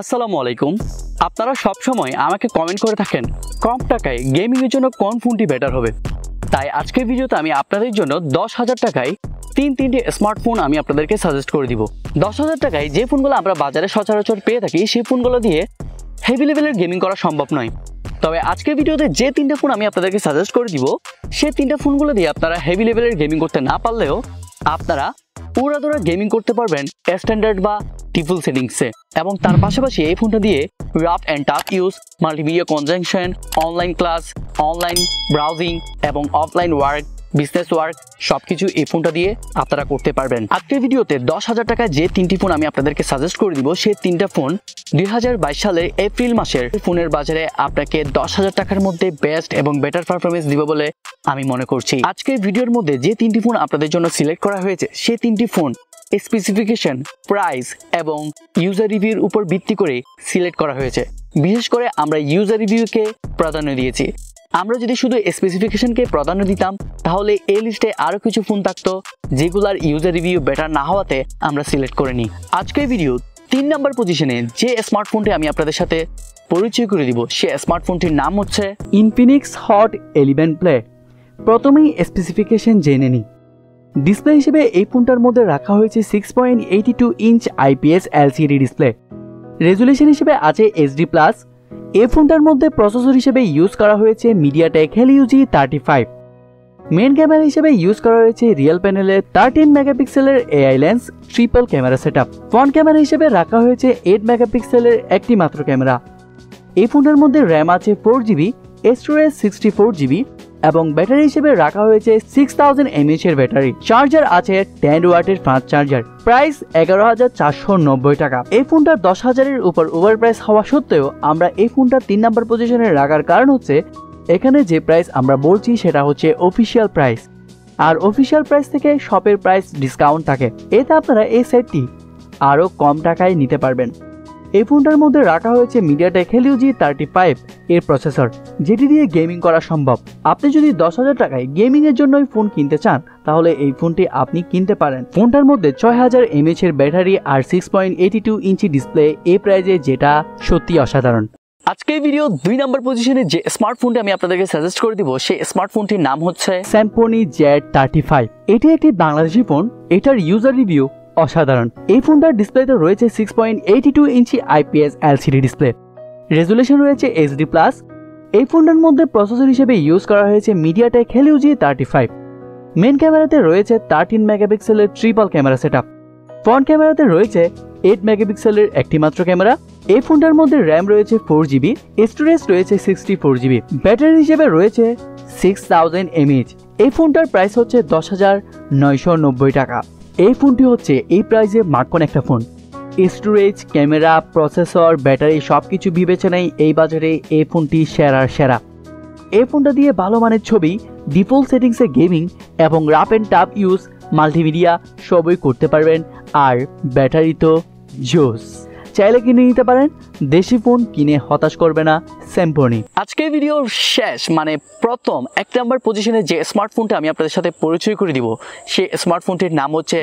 আসসালামু আলাইকুম। আপনারা সবসময় আমাকে কমেন্ট করে থাকেন, কম টাকায় গেমিংয়ের জন্য কোন ফোনটি বেটার হবে? তাই আজকের ভিডিওতে আমি আপনাদের জন্য দশ হাজার টাকায় তিন তিনটি স্মার্টফোন আমি আপনাদেরকে সাজেস্ট করে দিব। দশ হাজার টাকায় যে ফোনগুলো আমরা বাজারে সচরাচর পেয়ে থাকি, সেই ফোনগুলো দিয়ে হেভি লেভেলের গেমিং করা সম্ভব নয়। তবে আজকের ভিডিওতে যে তিনটে ফোন আমি আপনাদেরকে সাজেস্ট করে দিব, সে তিনটে ফোনগুলো দিয়ে আপনারা হেভি লেভেলের গেমিং করতে না পারলেও আপনারা পুরাদোরা গেমিং করতে পারবেন স্ট্যান্ডার্ড বা টিফুল সেটিংসে এবং তার পাশাপাশি এই ফোনটা দিয়ে rough and tough use multimedia conjunction online class online browsing এবং অফলাইন ওয়ার্ক বিজনেস ওয়ার্ক সবকিছু এই ফোনটা দিয়ে আপনারা করতে পারবেন। আজকের ভিডিওতে দশ হাজার টাকা যে তিনটি ফোন আমি আপনাদেরকে সাজেস্ট করে দিব, সেই তিনটা ফোন দুই হাজার বাইশ সালের এপ্রিল মাসের ফোনের বাজারে আপনাকে দশ হাজার টাকার মধ্যে বেস্ট এবং বেটার পারফরমেন্স দিব বলে আমি মনে করছি। আজকের ভিডিওর মধ্যে যে তিনটি ফোন আপনাদের জন্য সিলেক্ট করা হয়েছে, সেই তিনটি ফোন স্পেসিফিকেশন প্রাইস এবং ইউজার রিভিউর উপর ভিত্তি করে সিলেক্ট করা হয়েছে। বিশেষ করে আমরা ইউজার রিভিউকে প্রাধান্য দিয়েছি। আমরা যদি শুধু স্পেসিফিকেশনকে প্রাধান্য দিতাম, তাহলে এই লিস্টে আরও কিছু ফোন থাকতো, যেগুলার ইউজার রিভিউ বেটার না হওয়াতে আমরা সিলেক্ট করে নিই। আজকের ভিডিও তিন নম্বর পজিশনে যে স্মার্টফোনটি আমি আপনাদের সাথে পরিচয় করে দিব, সে স্মার্টফোনটির নাম হচ্ছে ইনফিনিক্স হট এলিভেন প্লে প্রথমেই স্পেসিফিকেশন জেনে নিই। ডিসপ্লে হিসেবে এই ফোনটার মধ্যে রাখা হয়েছে six point eighty two inch IPS LCD display resolution হিসেবে আছে এইচডি প্লাস এই ফোনটার মধ্যে প্রসেসর হিসেবে ইউজ করা হয়েছে MediaTek Helio G thirty five main camera হিসেবে ইউজ করা হয়েছে রিয়েল প্যানেলের থার্টিন মেগাপিক্সেলের AI lens triple camera set up front camera হিসেবে রাখা হয়েছে এইট মেগাপিক্সেলের একটি মাত্র ক্যামেরা এই ফোনটার মধ্যে র্যাম আছে four GB storage sixty four GB এবং ব্যাটারি হিসেবে রাখা হয়েছে সিক্স থাউজেন্ড এমএইচ এর ব্যাটারি। চার্জার আছে টেন ওয়াটের ফাস্ট চার্জার প্রাইস এগারো হাজার চারশো নব্বই টাকা। এই ফোনটার দশ হাজারের উপর ওভার প্রাইস হওয়া সত্ত্বেও আমরা এই ফোনটা তিন নাম্বার পজিশনে রাখার কারণ হচ্ছে, এখানে যে প্রাইস আমরা বলছি সেটা হচ্ছে অফিসিয়াল প্রাইস আর অফিসিয়াল প্রাইস থেকে শপের প্রাইস ডিসকাউন্ট থাকে। এতে আপনারা এই সেটটি আরও কম টাকায় নিতে পারবেন। এই ফোনটার মধ্যে রাখা হয়েছে MediaTek Helio G thirty five এর প্রসেসর যেটি দিয়ে গেমিং করা সম্ভব। আপনি যদি দশ হাজার টাকায় গেমিং এর জন্যই ফোন কিনতে চান, তাহলে এই ফোনটি আপনি কিনতে পারেন। ফোনটার মধ্যে ছয় হাজার এমএচ এর ব্যাটারি আর six point eighty two inch display এই প্রাইজে যেটা সত্যি অসাধারণ। আজকের ভিডিও দুই নম্বর পজিশনে যে স্মার্টফোনটি আমি আপনাদেরকে সাজেস্ট করে দিব, সেই স্মার্টফোনটির নাম হচ্ছে স্যাম্পনি জেড থার্টি ফাইভ এটি একটি বাংলাদেশি ফোন এটার ইউজার রিভিউ অসাধারণ। এই ফোনটার ডিসপ্লেতে রয়েছে six point eighty two inch IPS LCD display resolution রয়েছে এইচডি প্লাস এই ফোনটার মধ্যে প্রসেসর হিসেবে ইউজ করা হয়েছে MediaTek Helio G thirty five main ক্যামেরাতে রয়েছে থার্টিন মেগাপিক্সেলের triple camera set up front ক্যামেরাতে রয়েছে এইট মেগাপিক্সেলের একটি মাত্র ক্যামেরা এই ফোনটার মধ্যে র্যাম রয়েছে ফোর জিবি স্টোরেজ রয়েছে সিক্সটি ফোর জিবি ব্যাটারি হিসেবে রয়েছে সিক্স থাউজেন্ড এমএইচ এই ফোনটার প্রাইস হচ্ছে দশ হাজার নয়শো নব্বই টাকা। এই ফোনটি হচ্ছে এই প্রাইসে মার্কন একটা phone. Storage camera processor battery সব কিছু বিবেচনায় এই বাজারে এই ফোনটি সেরার সেরা। এই ফোনটা দিয়ে ভালো মানের ছবি ডিফল্ট সেটিংসে গেমিং এবং rough and tough use multimedia সবই করতে পারবেন। আর ব্যাটারি তো জোস চাইলে কিনে নিতে পারেন। দেশি ফোন কিনে হতাশ করবে না স্যাম্পনি আজকের ভিডিও শেষ মানে প্রথম এক নম্বর পজিশনে যে স্মার্টফোনটা আমি আপনাদের সাথে পরিচয় করে দিব সেই স্মার্টফোনটির নাম হচ্ছে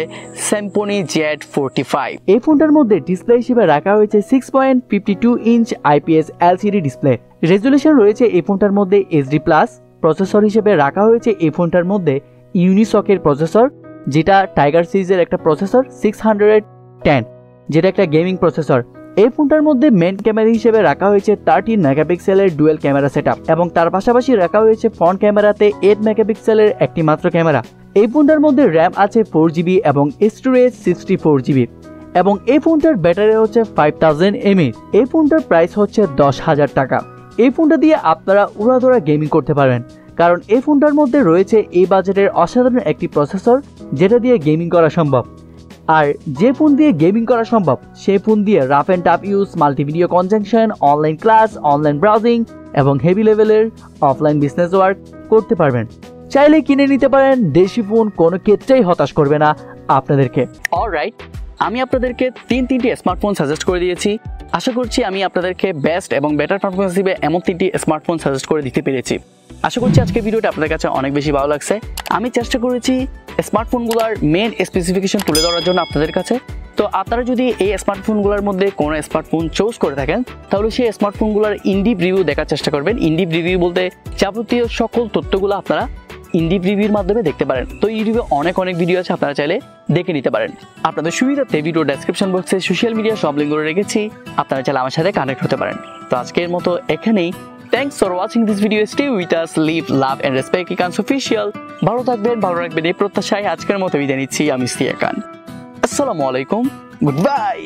স্যাম্পনি জেড ফোরটি ফাইভ এই ফোনটার মধ্যে ডিসপ্লে হিসেবে রাখা হয়েছে six point fifty two inch IPS LCD display resolution রয়েছে এই ফোনটার মধ্যে এইচডি প্লাস প্রসেসর হিসেবে রাখা হয়েছে এই ফোনটার মধ্যে ইউনিসকের প্রসেসর যেটা টাইগার সিরিজের একটা প্রসেসর সিক্স হান্ড্রেড টেন যেটা একটা গেমিং প্রসেসর এই ফোনটার মধ্যে মেন ক্যামেরা হিসেবে রাখা হয়েছে থার্টিন মেগাপিক্সেলের ডুয়েল ক্যামেরা সেট এবং তার পাশাপাশি রাখা হয়েছে ফ্রন্ট ক্যামেরাতে এইট মেগাপিক্সেলের একটি মাত্র ক্যামেরা এই ফোনটার মধ্যে র্যাম আছে ফোর জিবি এবং স্টোরেজ সিক্সটি ফোর জিবি এবং এই ফোনটার ব্যাটারি হচ্ছে ফাইভ থাউজেন্ড এমএইচ এই ফোনটার প্রাইস হচ্ছে দশ হাজার টাকা। এই ফোনটা দিয়ে আপনারা উড়াধরা গেমিং করতে পারবেন কারণ এই ফোনটার মধ্যে রয়েছে এই বাজেটের অসাধারণ একটি প্রসেসর যেটা দিয়ে গেমিং করা সম্ভব। আর যে ফোন দিয়ে গেমিং করা সম্ভব সেই ফোন দিয়ে rough and tough use multimedia conjunction online class online browsing এবং হেভি লেভেলের অফলাইন বিজনেস ওয়ার্ক করতে পারবেন। চাইলে কিনে নিতে পারেন, দেশি ফোন কোনো ক্ষেত্রেই হতাশ করবে না আপনাদেরকে। অলরাইট আমি আপনাদেরকে তিন তিনটি স্মার্টফোন সাজেস্ট করে দিয়েছি। আশা করছি আমি আপনাদেরকে বেস্ট এবং বেটার পারফরমেন্স দিবে এমন তিনটি স্মার্টফোন সাজেস্ট করে দিতে পেরেছি। আশা করছি আজকের ভিডিওটা আপনাদের কাছে অনেক বেশি ভালো লাগছে। আমি চেষ্টা করেছি স্মার্টফোনগুলোর মেন স্পেসিফিকেশন তুলে ধরার জন্য আপনাদের কাছে। তো আপনারা যদি এই স্মার্টফোনগুলোর মধ্যে কোনো স্মার্টফোন চুজ করে থাকেন, তাহলে সেই স্মার্টফোনগুলোর ইন্ডিপ রিভিউ দেখার চেষ্টা করবেন। ইন্ডিপ রিভিউ বলতে যাবতীয় সকল তথ্যগুলো আপনারা ইন্ডিপ রিভিউর মাধ্যমে দেখতে পারেন। তো ইউটিউবে অনেক অনেক ভিডিও আছে, আপনারা চাইলে দেখে নিতে পারেন। আপনাদের সুবিধার্থে ভিডিও ডেসক্রিপশন বক্সে সোশ্যাল মিডিয়া সব লিঙ্ক করে রেখেছি। আপনারা চাইলে আমার সাথে কানেক্ট হতে পারেন। তো আজকের মতো এখানেই। Thanks for watching this video stay with us live love and respect ইকান্স official ভালো থাকবেন, ভালো রাখবেন এই প্রত্যাশায় আজকের মতো বিদায় নিচ্ছি। আমি সিয়া খান। আসসালামু আলাইকুম। Good bye